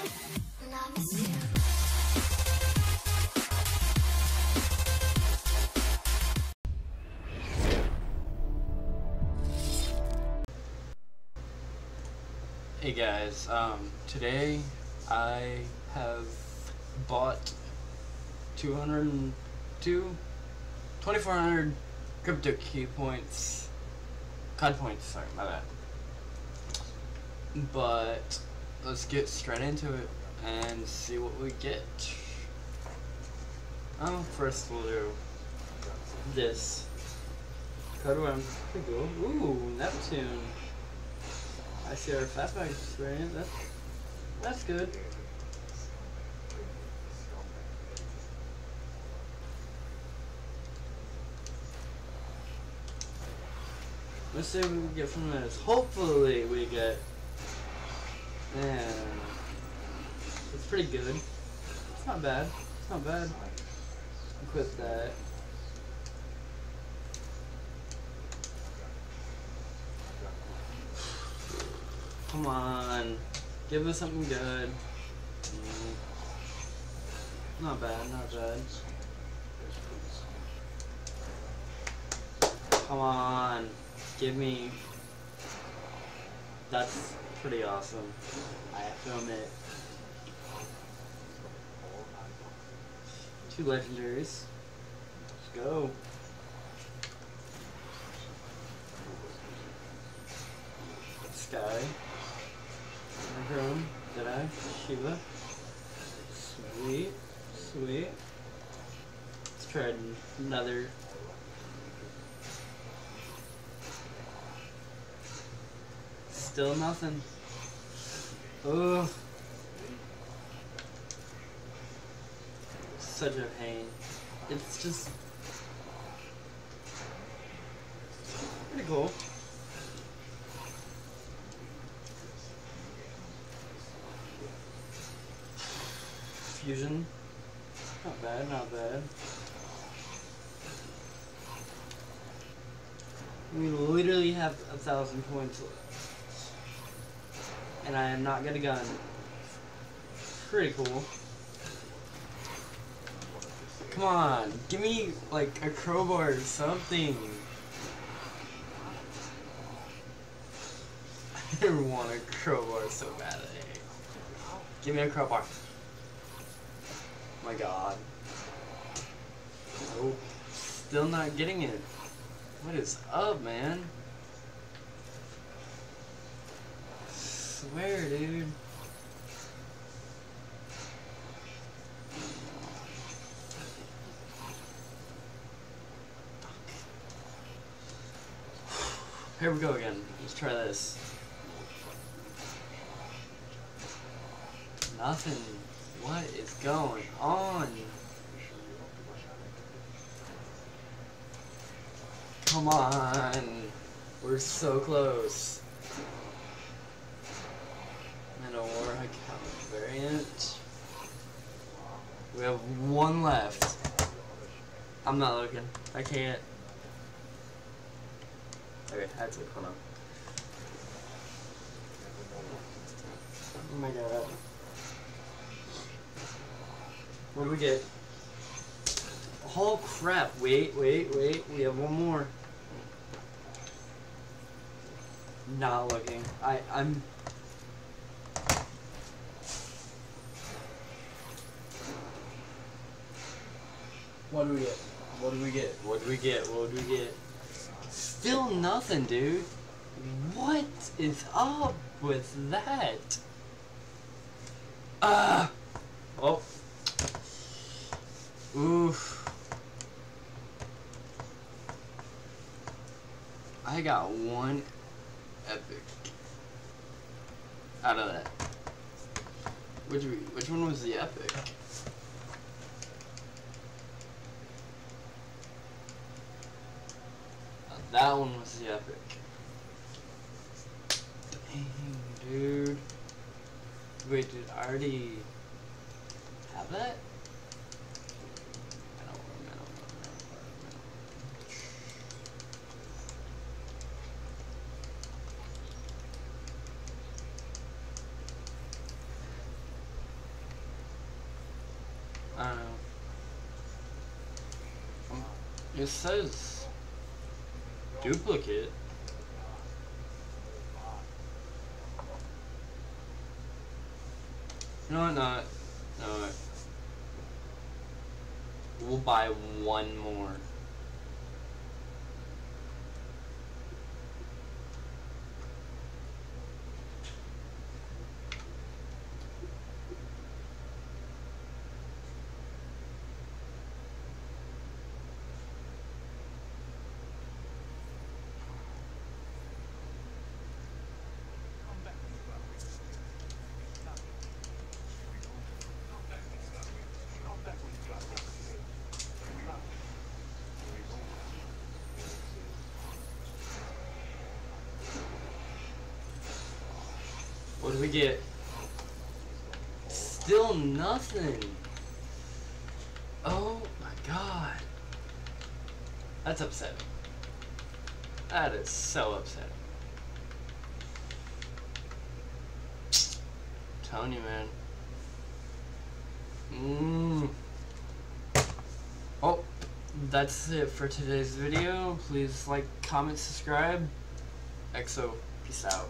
Hey guys, um, today I have bought 202, 2400 crypto key points, COD points, sorry, my bad. But let's get straight into it and see what we get. Oh, first we'll do this. Code one, pretty. Ooh, Neptune. I see our fastback experience. That's that's good. Let's see what we get from this. Hopefully we get. Man, it's pretty good. It's not bad. It's not bad. Quit that. Come on. Give us something good. Mm. Not bad, not bad. Come on. Give me. That's pretty awesome. I have to admit. Two legendaries. Let's go. Sky. Chrome, did I? Shiva. Sweet, sweet. Let's try another. Still nothing. Ugh. Such a pain. It's just pretty cool. Fusion. Not bad, not bad. We literally have a thousand points left. And I am not get a gun. Pretty cool. Come on, give me like a crowbar or something. I want a crowbar so badly. Give me a crowbar. my god. Nope. Still not getting it. What is up, man? Swear, dude. Here we go again. Let's try this. Nothing. What is going on? Come on. We're so close. Variant. We have one left. I'm not looking. I can't. Okay, that's it. Hold on. Oh my god. What do we get? Oh crap, wait, wait, wait, we have one more. Not looking. I, I'm... What do we get? What do we get? What do we get? What do we get? Still nothing, dude. What is up with that? Ah! oh. Oof. I got one epic out of that. Which which one was the epic? That one was the epic. Dang, dude. Wait, did I already have that? I don't I don't know. It says duplicate. No, not. no. We'll buy one more. What do we get? Still nothing. Oh my god. That's upsetting. That is so upsetting. telling you, man. Mmm. Oh, that's it for today's video. Please like, comment, subscribe. EXO, peace out.